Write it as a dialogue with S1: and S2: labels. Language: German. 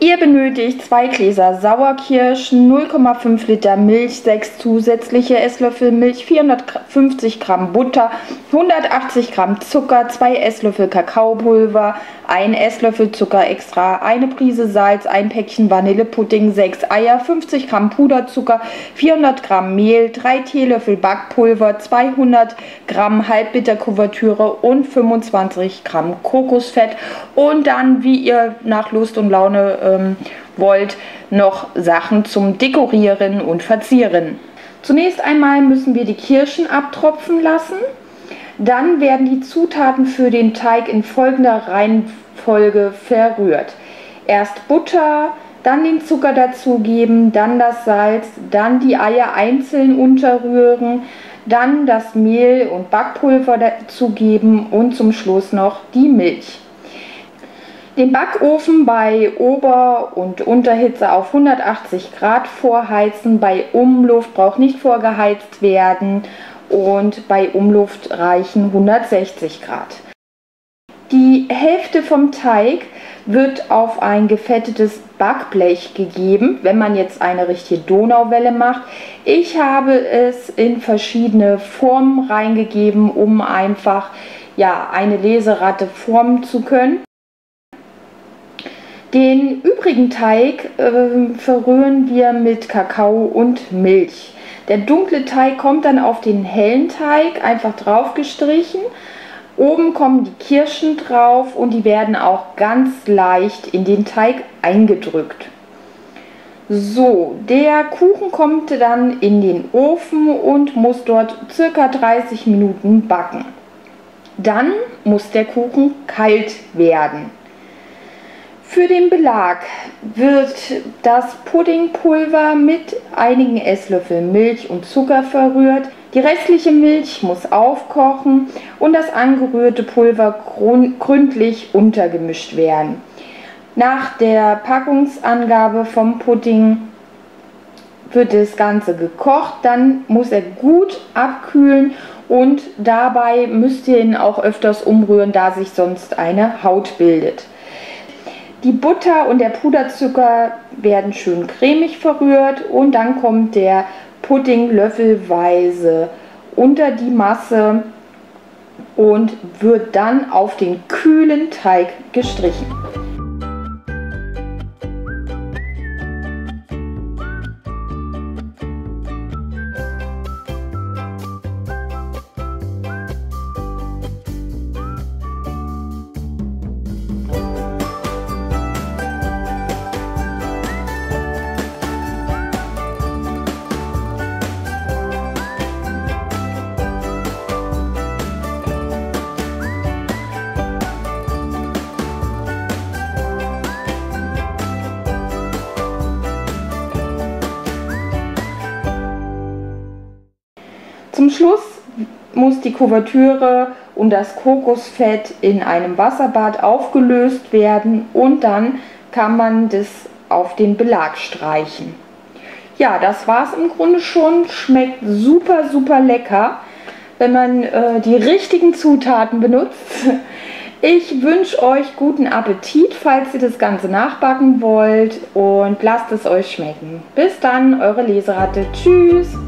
S1: Ihr benötigt zwei Gläser Sauerkirschen, 0,5 Liter Milch, 6 zusätzliche Esslöffel Milch, 450 Gramm Butter, 180 Gramm Zucker, 2 Esslöffel Kakaopulver, 1 Esslöffel Zucker extra, eine Prise Salz, ein Päckchen Vanillepudding, 6 Eier, 50 Gramm Puderzucker, 400 Gramm Mehl, 3 Teelöffel Backpulver, 200 Gramm Halbbitterkuvertüre und 25 Gramm Kokosfett. Und dann, wie ihr nach Lust und Laune ähm, wollt, noch Sachen zum Dekorieren und Verzieren. Zunächst einmal müssen wir die Kirschen abtropfen lassen. Dann werden die Zutaten für den Teig in folgender Reihenfolge verrührt. Erst Butter, dann den Zucker dazugeben, dann das Salz, dann die Eier einzeln unterrühren, dann das Mehl und Backpulver dazugeben und zum Schluss noch die Milch. Den Backofen bei Ober- und Unterhitze auf 180 Grad vorheizen. Bei Umluft braucht nicht vorgeheizt werden und bei Umluft reichen 160 Grad. Die Hälfte vom Teig wird auf ein gefettetes Backblech gegeben, wenn man jetzt eine richtige Donauwelle macht. Ich habe es in verschiedene Formen reingegeben, um einfach ja, eine Leseratte formen zu können. Den übrigen Teig äh, verrühren wir mit Kakao und Milch. Der dunkle Teig kommt dann auf den hellen Teig einfach drauf gestrichen. Oben kommen die Kirschen drauf und die werden auch ganz leicht in den Teig eingedrückt. So, der Kuchen kommt dann in den Ofen und muss dort circa 30 Minuten backen. Dann muss der Kuchen kalt werden. Für den Belag wird das Puddingpulver mit einigen Esslöffeln Milch und Zucker verrührt. Die restliche Milch muss aufkochen und das angerührte Pulver gründlich untergemischt werden. Nach der Packungsangabe vom Pudding wird das Ganze gekocht, dann muss er gut abkühlen und dabei müsst ihr ihn auch öfters umrühren, da sich sonst eine Haut bildet. Die Butter und der Puderzucker werden schön cremig verrührt und dann kommt der Pudding löffelweise unter die Masse und wird dann auf den kühlen Teig gestrichen. Zum Schluss muss die Kuvertüre und das Kokosfett in einem Wasserbad aufgelöst werden und dann kann man das auf den Belag streichen. Ja, das war es im Grunde schon. Schmeckt super, super lecker, wenn man äh, die richtigen Zutaten benutzt. Ich wünsche euch guten Appetit, falls ihr das Ganze nachbacken wollt und lasst es euch schmecken. Bis dann, eure Leseratte. Tschüss!